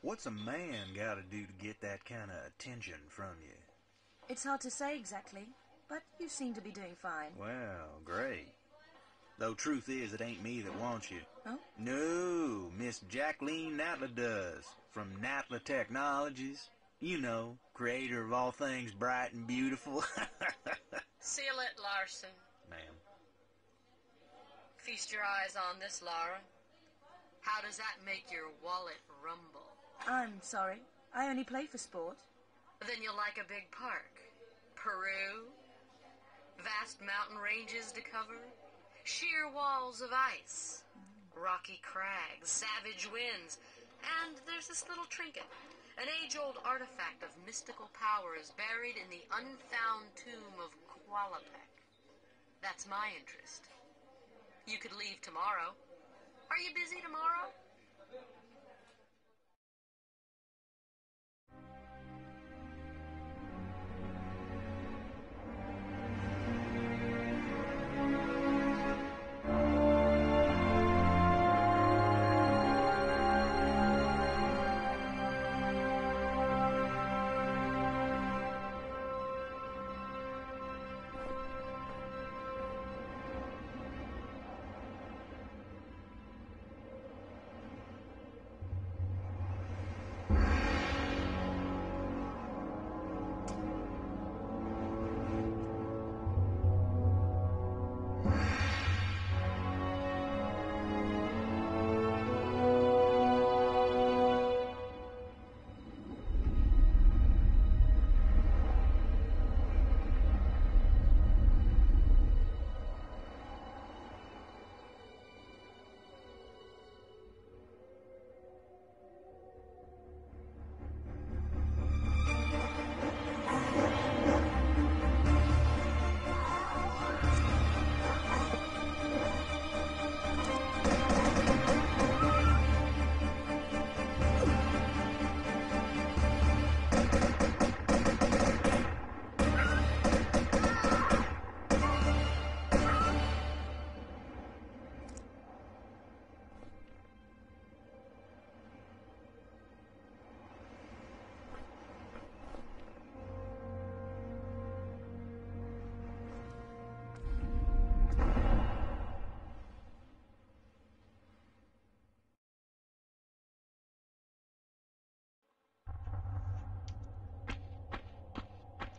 What's a man gotta do to get that kind of attention from you? It's hard to say exactly, but you seem to be doing fine. Well, great. Though truth is, it ain't me that wants you. Oh? No, Miss Jacqueline Natla does, from Natla Technologies. You know, creator of all things bright and beautiful. Seal it, Larson. Ma'am. Feast your eyes on this, Lara. How does that make your wallet rumble? I'm sorry. I only play for sport. Then you'll like a big park. Peru, vast mountain ranges to cover, sheer walls of ice, rocky crags, savage winds, and there's this little trinket. An age-old artifact of mystical powers buried in the unfound tomb of Qualopec. That's my interest. You could leave tomorrow. Are you busy tomorrow?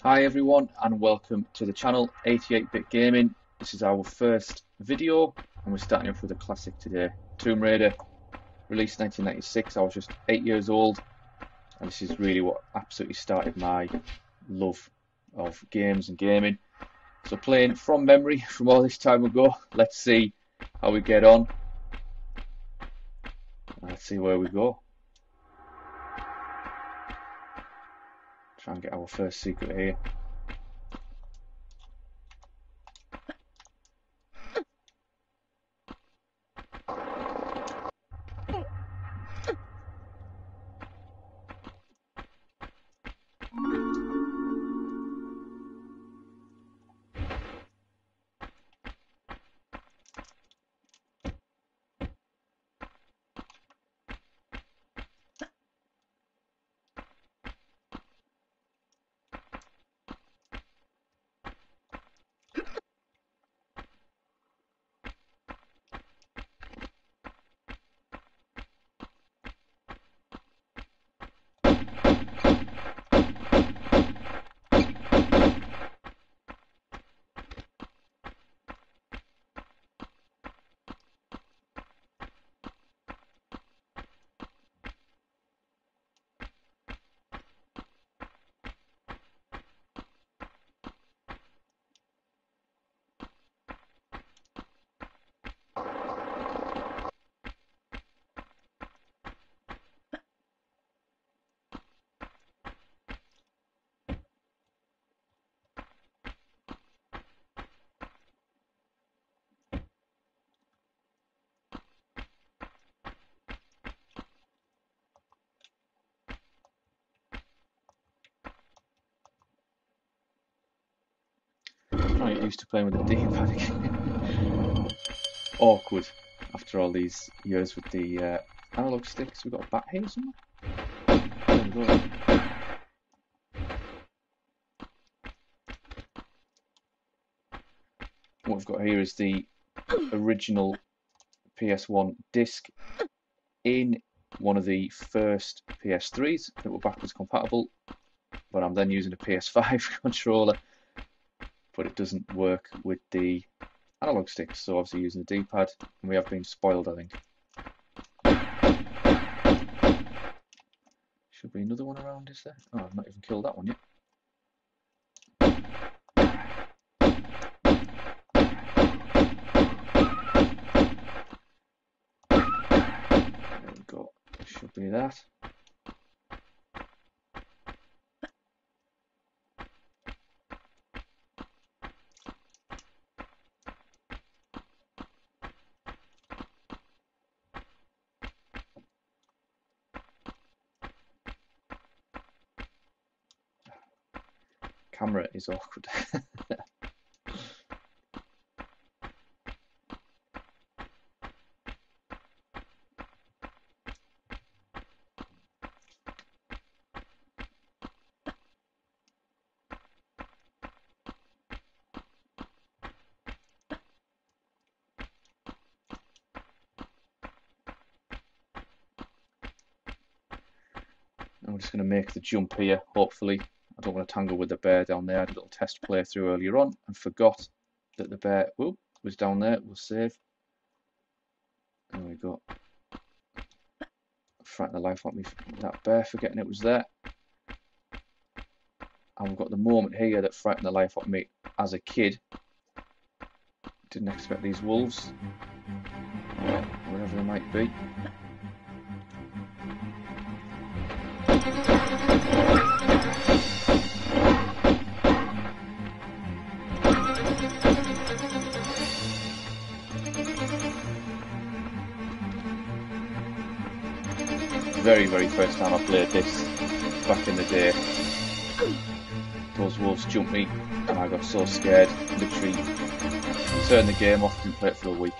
Hi everyone and welcome to the channel 88-bit gaming. This is our first video and we're starting off with a classic today. Tomb Raider, released 1996. I was just 8 years old and this is really what absolutely started my love of games and gaming. So playing from memory from all this time ago, let's see how we get on. Let's see where we go. Try and get our first secret here. To get used to playing with the D-pad again. Awkward after all these years with the uh, analog sticks. We've got a bat here somewhere. What we've got here is the original PS1 disc in one of the first PS3s that were backwards compatible, but I'm then using a PS5 controller, but it doesn't work with the analog sticks, so obviously using the D-pad, and we have been spoiled, I think. Should be another one around, is there? Oh, I've not even killed that one yet. There we go. Should be that. Camera is awkward. I'm just going to make the jump here, hopefully. I don't want to tangle with the bear down there. I had a little test playthrough earlier on and forgot that the bear whoop, was down there. We'll save. There we go. Frighten the life out of me, that bear, forgetting it was there. And we've got the moment here that frightened the life out of me as a kid. Didn't expect these wolves, or wherever they might be. Very, very first time I played this back in the day. Those wolves jumped me and I got so scared, literally turned the game off, didn't play it for a week.